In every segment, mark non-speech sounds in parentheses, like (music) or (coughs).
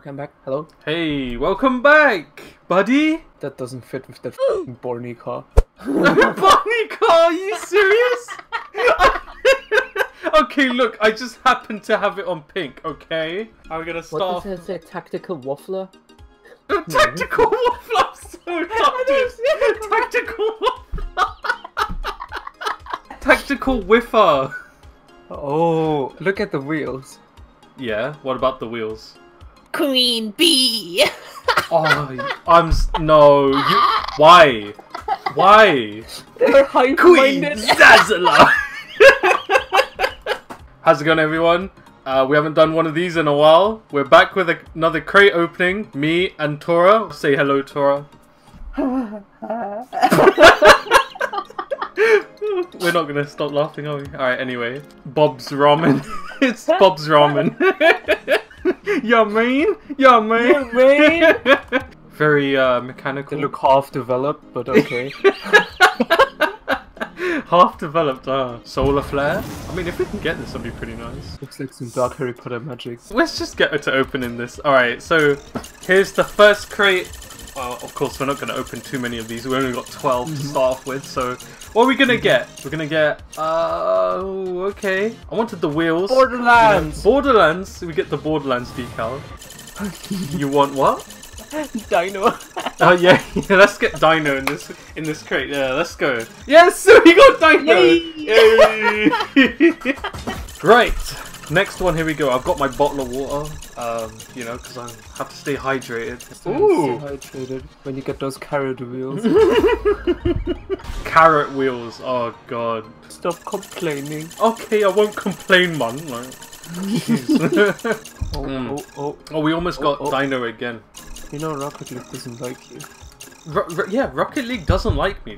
Okay, I'm back. Hello? Hey, welcome back, buddy. That doesn't fit with that (gasps) f***ing Borny car. (laughs) Bonnie car, are you serious? (laughs) okay, look, I just happened to have it on pink, okay? I'm gonna start. What start does that say? Tactical waffler? off- Tactical waffler. I'm so (laughs) dude. Tactical waffle. Tactical whiffer. Oh, look at the wheels. Yeah, what about the wheels? Queen bee. (laughs) Oh, I'm no. You, why? Why? They're high Queen Zazzler! (laughs) How's it going, everyone? Uh, we haven't done one of these in a while. We're back with a, another crate opening. Me and Tora. Say hello, Tora. (laughs) We're not gonna stop laughing, are we? Alright, anyway. Bob's Ramen. it's Bob's Ramen. Yeah, man. Yeah, man. man. Very uh, mechanical. They look half developed, but okay. (laughs) Half developed, uh, solar flare. I mean, if we can get this, that'd be pretty nice. Looks like some dark Harry Potter magic. Let's just get her to opening this. Alright, so here's the first crate. Well, of course, we're not going to open too many of these. We only got 12 to start off with, so what are we going to get? We're going to get. Uh, oh, okay. I wanted the wheels. Borderlands! Borderlands. We get the Borderlands decal. you want what? Dino! (laughs) Oh yeah, (laughs) yeah, let's get Dino in this in this crate. Yeah, let's go. Yes, (laughs) we got Dino. Yay! Yay! right, next one. Here we go. I've got my bottle of water. Um, you know, because I have to stay hydrated. Stay Ooh, hydrated when you get those carrot wheels. (laughs) carrot wheels. Oh god. Stop complaining. Okay, I won't complain, man. Like. (laughs) Oh, Mm. oh, oh. oh, we almost got Oh, oh. Dino again. You know Rocket League doesn't like you. Ro- Ro- yeah, Rocket League doesn't like me.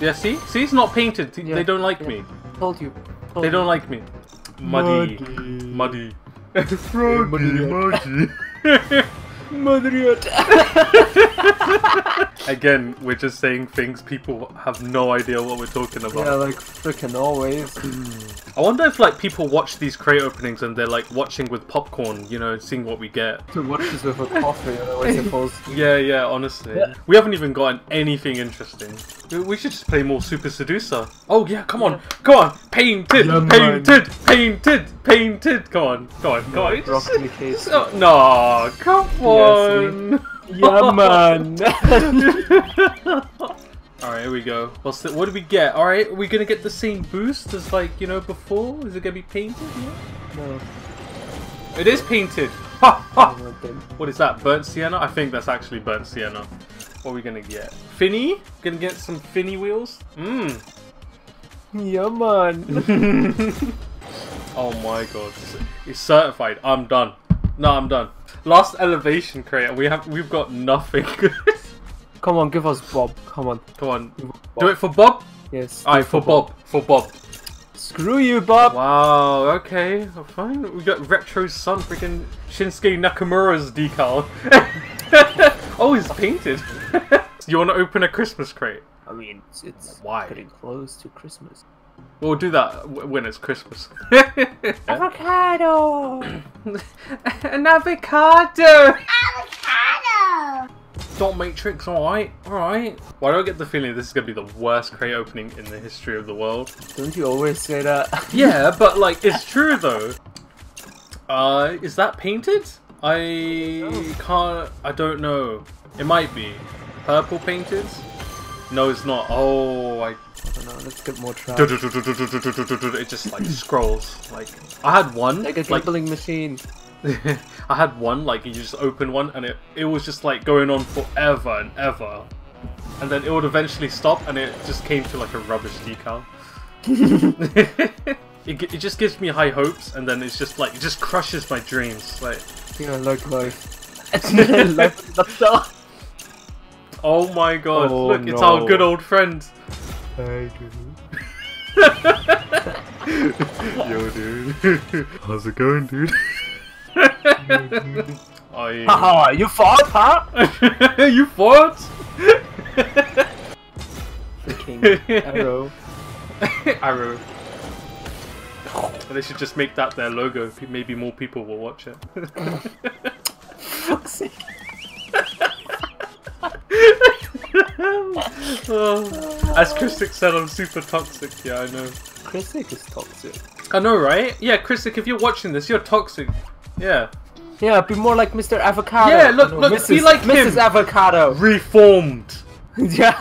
Yeah, see, see, it's not painted. Yeah, They don't like yeah. me. Told you. Told They don't like me. Muddy. Muddy. Muddy. (laughs) Froggy, muddy. Madrid. (laughs) (laughs) Again, we're just saying things people have no idea what we're talking about. yeah, like freaking always. I wonder if like people watch these crate openings and they're like watching with popcorn, you know, seeing what we get. to watch this with a coffee, it falls. (laughs) Yeah, yeah, honestly. Yeah. We haven't even gotten anything interesting. We- should just play more Super Seducer. Oh yeah, come on, come on, painted, Yeah, man. painted, painted, painted. Come on, come on, come on. League hates Oh, no, come on. Yeah, (laughs) man. Alright, here we go. What's the, what do we get? Alright, are we gonna get the same boost as like, you know, before? Is it gonna be painted? Yeah. no, It is painted! Ha ha! What is that? Burnt sienna? I think that's actually burnt sienna. What are we gonna get? Finny? Gonna get some Finny wheels? Mmm. Yeah, man. (laughs) oh my god. It's- It's certified. I'm done. No, I'm done. Last elevation crate and we have we've got nothing. (laughs) Come on, give us Bob. Come on. Come on. Do it for Bob? Yes. Alright, for Bob. For Bob. Screw you, Bob. Wow, okay, fine. We got Retro Sun, freaking Shinsuke Nakamura's decal. (laughs) oh, he's painted. (laughs) you want to open a Christmas crate? I mean, it's, it's Why? getting close to Christmas. We'll do that when it's Christmas. (laughs) Avocado. (coughs) An avocado! Avocado. Dot Matrix, alright, alright. Why do I get the feeling this is gonna be the worst crate opening in the history of the world? Don't you always say that? (laughs) Yeah, but like, it's true though. Uh, is that painted? I can't. I don't know. It might be purple painted. No, it's not. Oh, I. Oh, no, let's get more trash. It just like scrolls. Like I had one. Like a Like gambling machine. I had one. Like you just open one, and it it was just like going on forever and ever, and then it would eventually stop, and it just came to like a rubbish decal. it, it just gives me high hopes, and then it's just like it just crushes my dreams. Like, Yeah, like life. life that's all. Oh my god, Oh, look, it's our good old friend. Hey, dude. (laughs) Yo, dude, how's it going, dude? (laughs) I... Haha, you fought, huh? (laughs) you fought? Freaking arrow. Arrow. They should just make that their logo. Maybe more people will watch it. Oh, as Christic said, I'm super toxic. Yeah, I know. Christic is toxic. I know, right? Yeah, Christic, if you're watching this, you're toxic. Yeah. Yeah, be more like Mr. Avocado. Yeah, look- No, look, Mrs. be like Mrs. him. Avocado. Reformed. (laughs) yeah.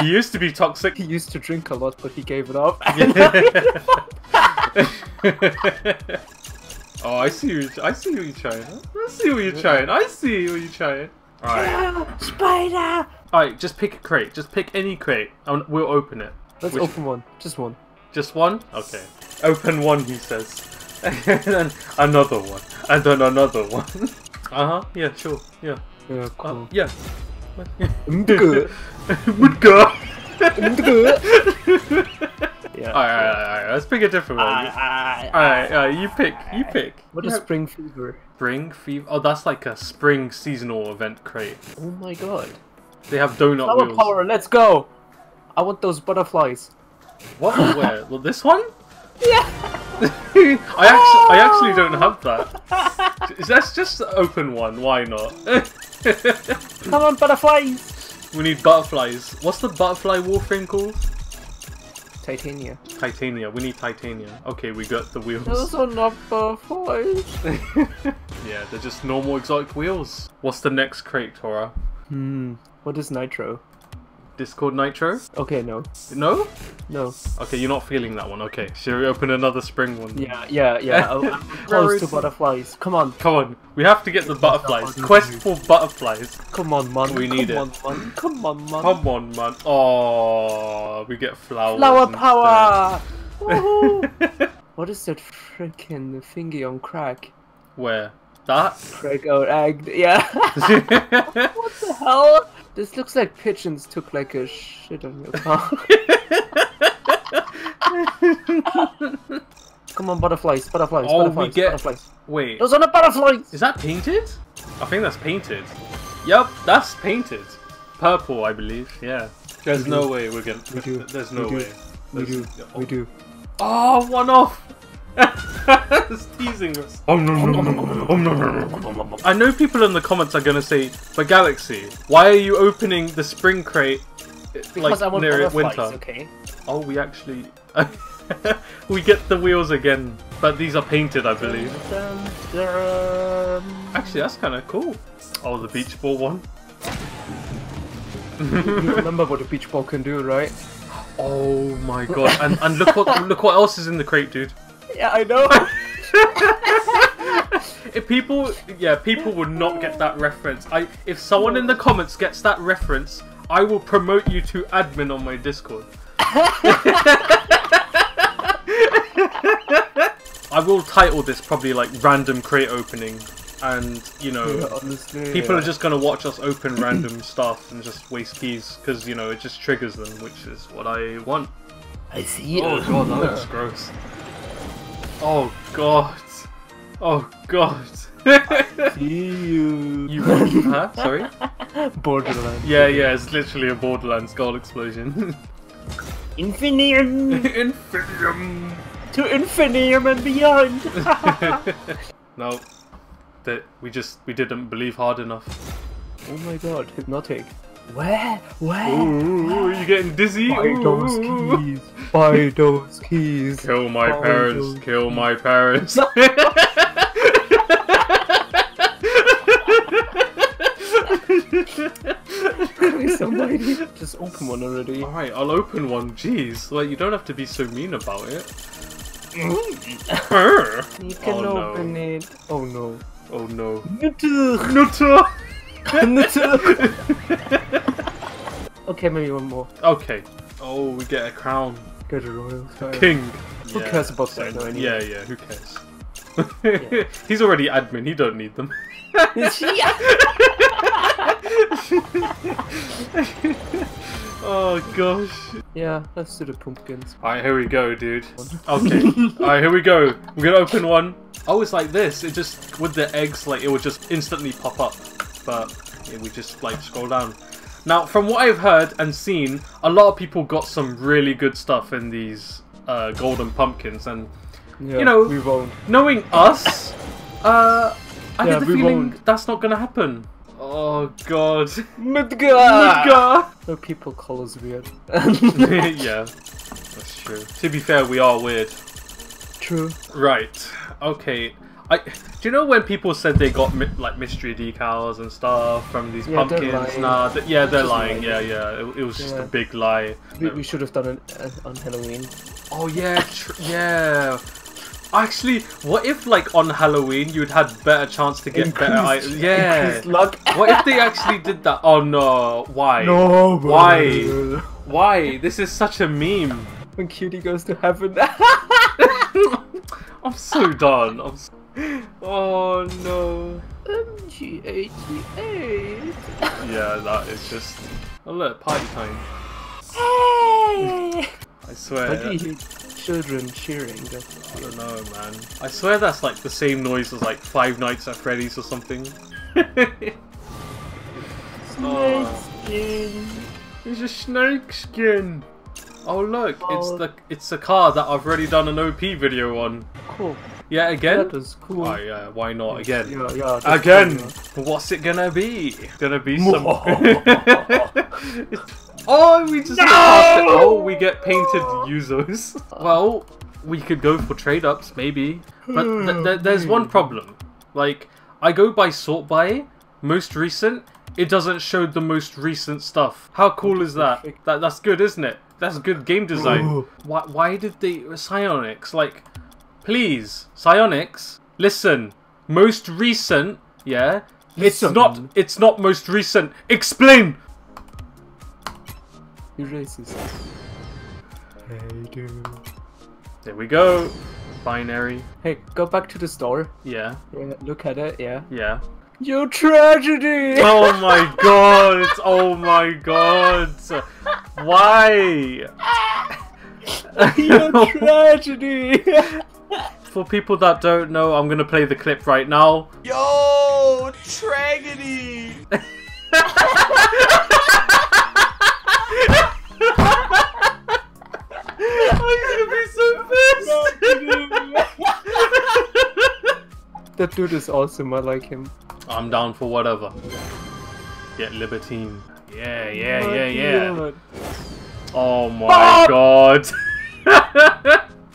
he used to be toxic. he used to drink a lot, but he gave it up. (laughs) (laughs) oh, I see you. I see what you're trying. I see what you're trying. I see what you're trying. All right. Spider. All right. Just pick a crate. Just pick any crate, and we'll open it. Let's Which- open one. Just one. Just one? Okay. Open one, he says. and (laughs) then another one. And then another one. (laughs) uh huh. Yeah. Sure. Yeah. Yeah, Uh, cool. yeah. Good. Would go. Good. yeah. Alright, alright, alright. Let's pick a different one. Ah, Alright, alright. You pick. You pick. What is Yeah. spring fever? Spring fever? Oh, that's like a spring seasonal event crate. Oh my god. They have donut Flower wheels. power, let's go! I want those butterflies. What? (laughs) Where? Well, this one? Yeah! (laughs) I actually, I actually don't have that. Let's just open one. Why not? (laughs) Come on, butterflies! we need butterflies. What's the butterfly warframe called? Titania. Titania. We need titania. Okay, we got the wheels. Those are not butterflies. yeah, they're just normal exotic wheels. What's the next crate, Tora? Hmm. What is nitro? Discord Nitro? Okay, no. No? No. Okay, you're not feeling that one. Okay, shall we open another spring one? Yeah, yeah, yeah. I- (laughs) oh, I'm close to butterflies. Come on. Come on, we have to get the butterflies. Quest for butterflies. Come on, man. We need Come it. on, man. Come on, man. Come on, man. Oh, we get flowers. Flower power! (laughs) What is that freaking thingy on crack? Where? That? Crack out egg. Yeah. (laughs) what the hell? This looks like pigeons took like a shit on your car. (laughs) (laughs) Come on, butterflies, butterflies, Oh, we butterflies, get- butterflies. Wait, Those are the butterflies! is that painted? I think that's painted. Yep, that's painted. Purple, I believe. Yeah. There's We no do. way we're gonna. We do. There's no We do. way. We do, There's- we do. Oh, one off. It's teasing us. I know people in the comments are gonna say, "But Gallaxi, why are you opening the spring crate Because like near winter?" okay? Oh, we actually we get the wheels again, but these are painted, I believe. Actually, that's kind of cool. Oh, the beach ball one. you remember what a beach ball can do, right? Oh my god! And and look what look what else is in the crate, dude. Yeah, I know. (laughs) If people, yeah, people would not get that reference. I, if someone in the comments gets that reference, I will promote you to admin on my Discord. (laughs) I will title this probably like random crate opening, and you know, Yeah, honestly, people yeah. are just gonna watch us open random (clears throat) stuff and just waste keys because you know it just triggers them, which is what I want. I see Oh god, that looks (laughs) gross. Oh god. Oh god. See you. you huh? Sorry? (laughs) Borderlands. Yeah, yeah, it's literally a Borderlands skull explosion. (laughs) Infinium Infinium. to infinium and beyond. (laughs) no, that we just we didn't believe hard enough. oh my god, hypnotic. Where? Where? Ooh, you getting dizzy? Buy those Ooh. keys. Buy those keys. Kill my Buy parents. those- Kill my parents. (laughs) Please, somebody just open one already. Alright, I'll open one. Jeez, like you don't have to be so mean about it. You can Oh, no. open it. Oh no. Oh no. Nutter. Nutter. Nutter. (laughs) okay, maybe one more. Okay. Oh, we get a crown. Get to royal title. King. Who cares about that, though, Yeah, yeah, who cares? Yeah. (laughs) He's already admin, he don't need them. (laughs) oh gosh. yeah, let's do the pumpkins. Alright, here we go, dude. Okay. Alright, here we go. We're gonna open one. Oh, it's like this. It just, with the eggs, like, it would just instantly pop up. But, yeah, we just, like, scroll down. Now, from what I've heard and seen, a lot of people got some really good stuff in these uh, golden pumpkins. And Yeah, You know- we won't. knowing us, uh, I Yeah, get the feeling won't. that's not gonna happen. Oh god. Midgar! Midgar. No, people call us weird. (laughs) (laughs) yeah, that's true. To be fair, we are weird. True. Right. Okay. I. Do you know when people said they got mi- like mystery decals and stuff from these Yeah, pumpkins? Nah. Th- yeah, they're lying. lying. Yeah, yeah. It, it was just a big lie. We, we should have done it uh, on Halloween. Oh yeah, tr- yeah. Actually, what if like on Halloween you'd had better chance to get better items? Yeah. luck. What if they actually did that? Oh no! Why? No, Why? bro. Why? (laughs) Why? This is such a meme. When Cutie goes to heaven. (laughs) (laughs) I'm so done. I'm s (laughs) Oh no. MG88. Yeah, that is just. Oh look, party time. Hey! (laughs) I swear. Why do you hear children cheering? I don't know, man. I swear that's like the same noise as like Five Nights at Freddy's or something. (laughs) Oh. Skin. It's a snake skin. Oh look, it's Oh. the it's a car that I've already done an OP video on. Cool. Yeah, again. That was cool. Oh yeah, why not again? Yeah, yeah. Again, cool, what's it gonna be? Gonna be some. (laughs) Oh, we just get it. Oh, we get painted Yuzos. (laughs) Well, we could go for trade ups, maybe. But th- th- hmm, there's one problem. Like, I go by sort by most recent. It doesn't show the most recent stuff. How cool is that? That that's good, isn't it? That's good game design. Ooh. Why why did they Psyonix like? Please, Psyonix, listen. Most recent, yeah. It's Listen. not. It's not most recent. Explain. You racist. Hey, dude. There we go. Binary. Hey, go back to the store. Yeah. Yeah, look at it. Yeah. Yeah. You tragedy. Oh my god. Oh my god. Why? (laughs) you tragedy. (laughs) For people that don't know, I'm gonna play the clip right now. Yo, tragedy! (laughs) that dude is awesome. I like him. I'm down for whatever. Get libertine. Yeah, yeah, yeah, yeah. Oh my ah! god.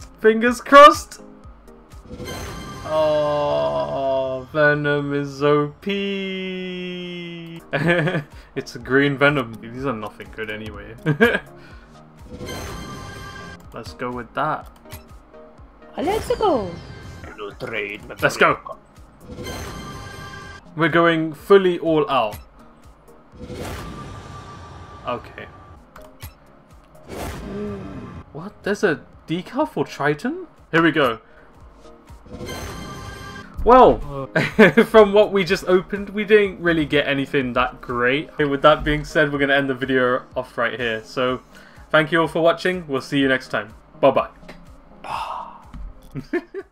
(laughs) Fingers crossed. Oh, Venom is OP. (laughs) it's a green Venom. These are nothing good anyway. (laughs) Let's go with that. Let's go. Let's go. We're going fully all out. Okay. What? There's a decal for Triton? Here we go. Well, (laughs) from what we just opened, we didn't really get anything that great. Okay, with that being said, we're going to end the video off right here. So, thank you all for watching. We'll see you next time. Bye-bye. (laughs)